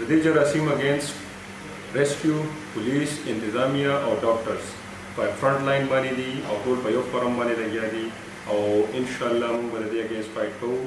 د دې جراثیم اګینسټ ریسکیو، پولیس، انتظامیه او ډاکټرز په فرنټ لاین باندې دي او ټول په یو فرم باندې لګیا دي او ان شاء الله موږ به د دې اګینسټ فایټ کوو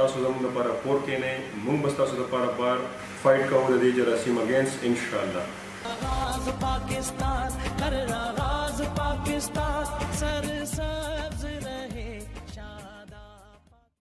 تاسو زموږ لپاره کور کې نه موږ به تاسو لپاره بار فایټ کوو د دې جراثیم اګینسټ ان شاء الله غاز پاکستان تر غاز پاکستان سر سبز